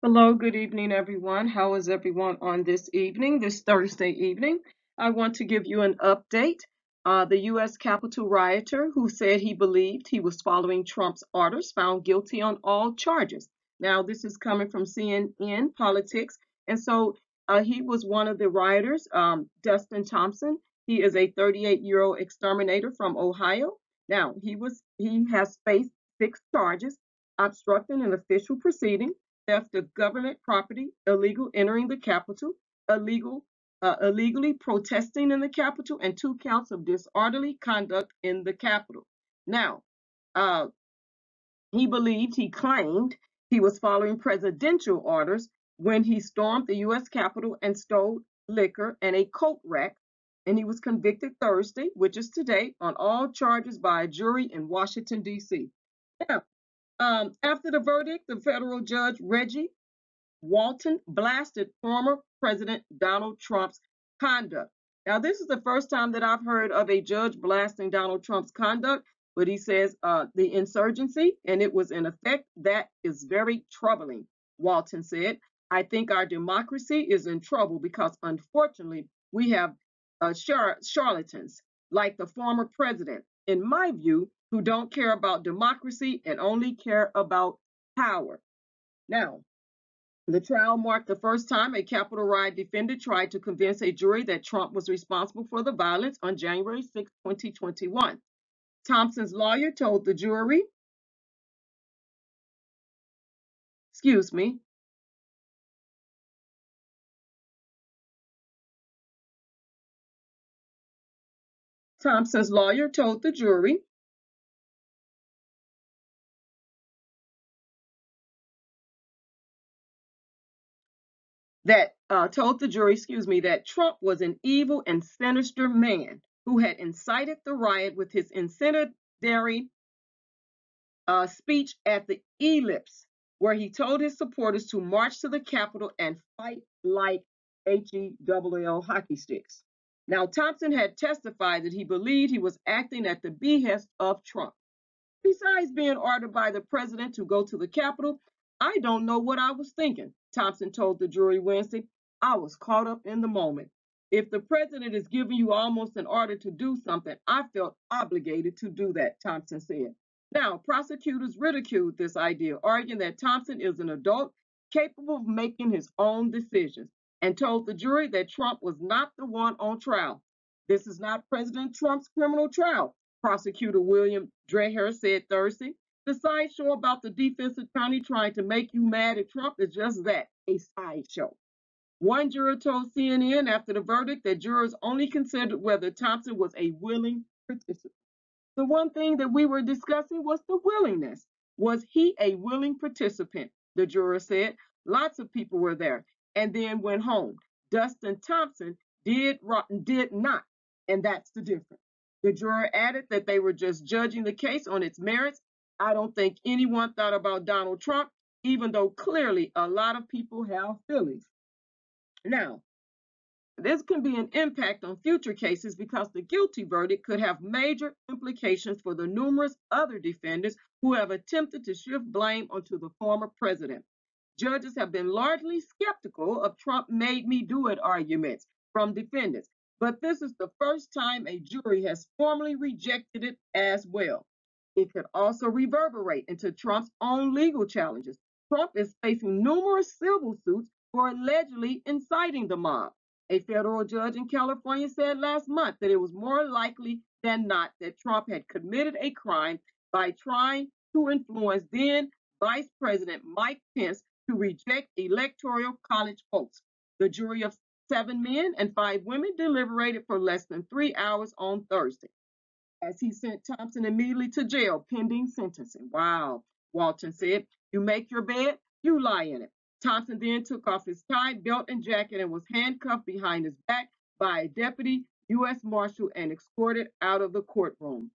Hello, good evening, everyone. How is everyone on this evening, this Thursday evening? I want to give you an update. Uh, the U.S. Capitol rioter who said he believed he was following Trump's orders found guilty on all charges. Now, this is coming from CNN Politics. And so uh, he was one of the rioters, um, Dustin Thompson. He is a 38 year old exterminator from Ohio. Now, he was he has faced six charges obstructing an official proceeding theft of government property, illegal entering the capital, illegal uh, illegally protesting in the capital, and two counts of disorderly conduct in the capital. Now, uh, he believed, he claimed, he was following presidential orders when he stormed the U.S. Capitol and stole liquor and a coat rack. And he was convicted Thursday, which is today, on all charges by a jury in Washington, D.C. Now, um, after the verdict, the federal judge Reggie Walton blasted former President Donald Trump's conduct. Now, this is the first time that I've heard of a judge blasting Donald Trump's conduct, but he says uh, the insurgency and it was in effect. That is very troubling, Walton said. I think our democracy is in trouble because unfortunately we have uh, char- charlatans like the former president, in my view, who don't care about democracy and only care about power. Now, the trial marked the first time a Capitol riot defendant tried to convince a jury that Trump was responsible for the violence on January 6, 2021. Thompson's lawyer told the jury, excuse me, Thompson's lawyer told the jury that uh, told the jury, excuse me, that Trump was an evil and sinister man who had incited the riot with his incendiary uh, speech at the Ellipse, where he told his supporters to march to the Capitol and fight like H-E-double-L hockey sticks. Now, Thompson had testified that he believed he was acting at the behest of Trump. Besides being ordered by the president to go to the Capitol, I don't know what I was thinking, Thompson told the jury Wednesday. I was caught up in the moment. If the president is giving you almost an order to do something, I felt obligated to do that, Thompson said. Now, prosecutors ridiculed this idea, arguing that Thompson is an adult capable of making his own decisions, and told the jury that Trump was not the one on trial. This is not President Trump's criminal trial, prosecutor William Dreher said Thursday. The sideshow about the defense attorney trying to make you mad at Trump is just that a sideshow. One juror told CNN after the verdict that jurors only considered whether Thompson was a willing participant. The one thing that we were discussing was the willingness. Was he a willing participant? The juror said. Lots of people were there and then went home. Dustin Thompson did did not, and that's the difference. The juror added that they were just judging the case on its merits. I don't think anyone thought about Donald Trump, even though clearly a lot of people have feelings. Now, this can be an impact on future cases because the guilty verdict could have major implications for the numerous other defendants who have attempted to shift blame onto the former president. Judges have been largely skeptical of Trump made me do it arguments from defendants, but this is the first time a jury has formally rejected it as well. It could also reverberate into Trump's own legal challenges. Trump is facing numerous civil suits for allegedly inciting the mob. A federal judge in California said last month that it was more likely than not that Trump had committed a crime by trying to influence then Vice President Mike Pence to reject electoral college votes. The jury of seven men and five women deliberated for less than three hours on Thursday as he sent Thompson immediately to jail pending sentencing. Wow, Walton said. You make your bed, you lie in it. Thompson then took off his tie, belt, and jacket and was handcuffed behind his back by a deputy U.S. Marshal and escorted out of the courtroom.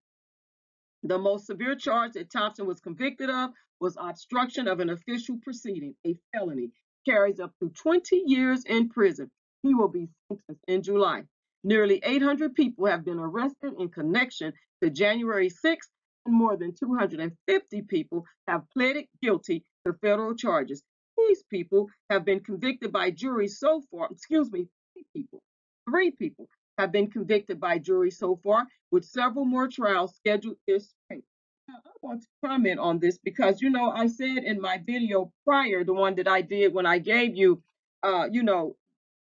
The most severe charge that Thompson was convicted of was obstruction of an official proceeding, a felony, carries up to 20 years in prison. He will be sentenced in July. Nearly 800 people have been arrested in connection to January 6th, and more than 250 people have pleaded guilty to federal charges. these people have been convicted by jury so far. Excuse me, three people. Three people have been convicted by jury so far, with several more trials scheduled this spring. Now, I want to comment on this because, you know, I said in my video prior, the one that I did when I gave you, uh, you know,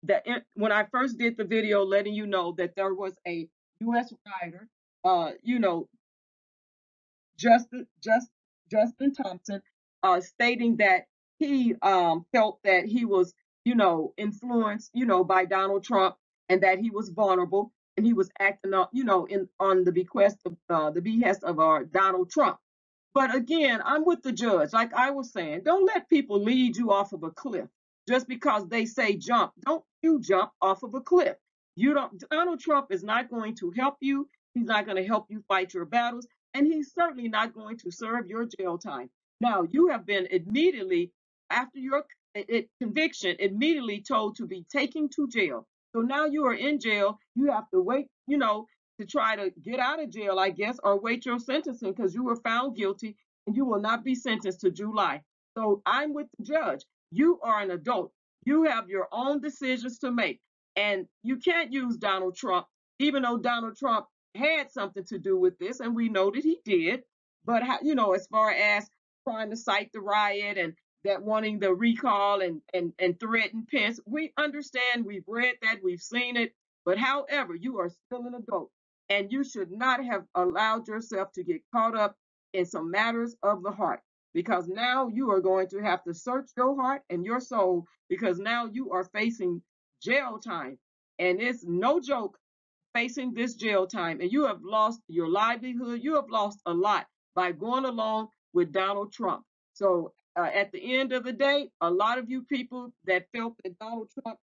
that it, when I first did the video letting you know that there was a U.S. writer, uh, you know, Justin, just, Justin Thompson, uh, stating that he um, felt that he was, you know, influenced, you know, by Donald Trump and that he was vulnerable and he was acting up, you know, in on the bequest of uh, the behest of our Donald Trump. But again, I'm with the judge. Like I was saying, don't let people lead you off of a cliff just because they say jump. Don't you jump off of a cliff. You don't. Donald Trump is not going to help you. He's not going to help you fight your battles, and he's certainly not going to serve your jail time. Now, you have been immediately after your conviction, immediately told to be taken to jail. So now you are in jail. You have to wait, you know, to try to get out of jail, I guess, or wait your sentencing because you were found guilty and you will not be sentenced to July. So I'm with the judge. You are an adult. You have your own decisions to make. And you can't use Donald Trump, even though Donald Trump had something to do with this, and we know that he did. But, how, you know, as far as trying to cite the riot and that wanting the recall and, and, and threaten Pence. We understand, we've read that, we've seen it. But however, you are still an adult and you should not have allowed yourself to get caught up in some matters of the heart because now you are going to have to search your heart and your soul because now you are facing jail time. And it's no joke facing this jail time. And you have lost your livelihood. You have lost a lot by going along with Donald Trump. So uh, at the end of the day, a lot of you people that felt that Donald Trump,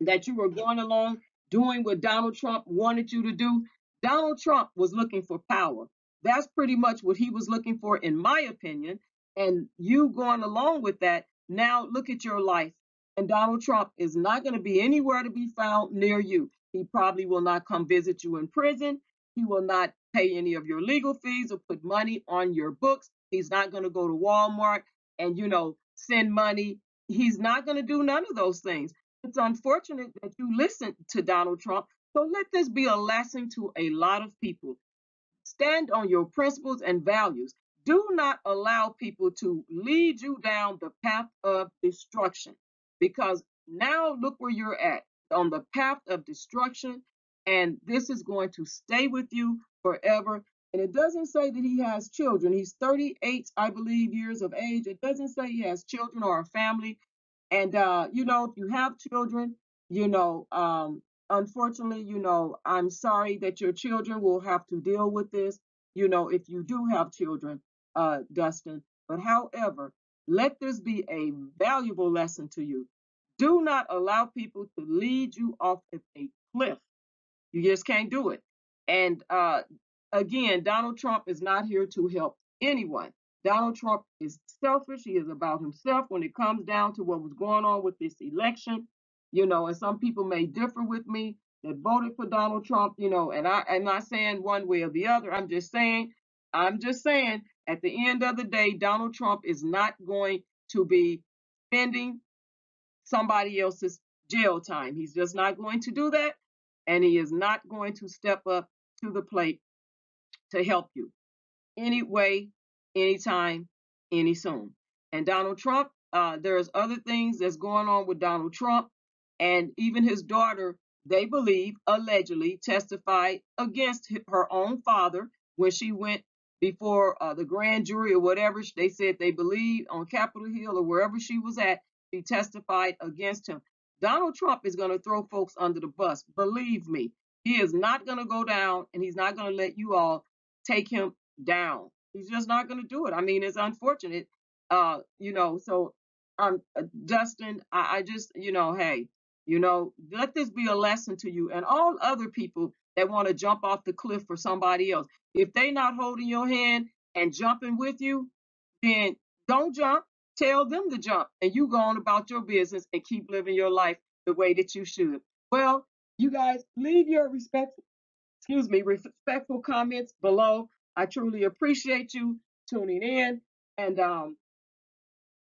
that you were going along doing what Donald Trump wanted you to do, Donald Trump was looking for power. That's pretty much what he was looking for, in my opinion. And you going along with that, now look at your life. And Donald Trump is not going to be anywhere to be found near you. He probably will not come visit you in prison. He will not pay any of your legal fees or put money on your books. He's not going to go to Walmart and, you know, send money. He's not going to do none of those things. It's unfortunate that you listen to Donald Trump. So let this be a lesson to a lot of people. Stand on your principles and values. Do not allow people to lead you down the path of destruction because now look where you're at on the path of destruction, and this is going to stay with you forever and it doesn't say that he has children. He's 38, I believe, years of age. It doesn't say he has children or a family. And, uh, you know, if you have children, you know, um, unfortunately, you know, I'm sorry that your children will have to deal with this, you know, if you do have children, uh, Dustin. But however, let this be a valuable lesson to you. Do not allow people to lead you off of a cliff. You just can't do it. And uh, again, Donald Trump is not here to help anyone. Donald Trump is selfish. He is about himself when it comes down to what was going on with this election. You know, and some people may differ with me that voted for Donald Trump, you know, and I, I'm not saying one way or the other. I'm just saying, I'm just saying, at the end of the day, Donald Trump is not going to be spending somebody else's jail time. He's just not going to do that. And he is not going to step up to the plate to help you any way, anytime, any soon. And Donald Trump, uh, there's other things that's going on with Donald Trump, and even his daughter, they believe, allegedly testified against her own father when she went before uh, the grand jury or whatever they said they believe on Capitol Hill or wherever she was at. She testified against him. Donald Trump is going to throw folks under the bus. Believe me, he is not going to go down and he's not going to let you all take him down. He's just not going to do it. I mean, it's unfortunate, uh, you know. So, um, uh, Dustin, I, I just, you know, hey, you know, let this be a lesson to you and all other people that want to jump off the cliff for somebody else. If they're not holding your hand and jumping with you, then don't jump. Tell them to jump, and you go on about your business and keep living your life the way that you should. Well, you guys leave your respect excuse me, respectful comments below. I truly appreciate you tuning in. And um,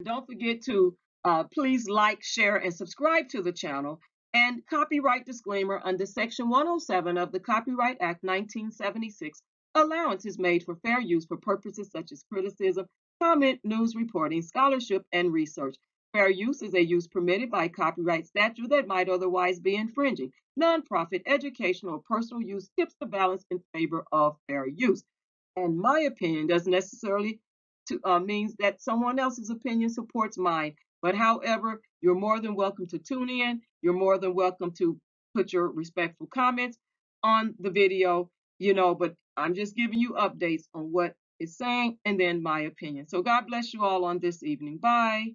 don't forget to Uh, please like, share, and subscribe to the channel. And copyright disclaimer under Section 107 of the Copyright Act 1976, allowance is made for fair use for purposes such as criticism, comment, news reporting, scholarship, and research. Fair use is a use permitted by copyright statute that might otherwise be infringing. Nonprofit, educational, or personal use tips the balance in favor of fair use. And my opinion doesn't necessarily to, uh, means that someone else's opinion supports mine. But however, you're more than welcome to tune in. You're more than welcome to put your respectful comments on the video, you know, but I'm just giving you updates on what it's saying and then my opinion. So God bless you all on this evening. Bye.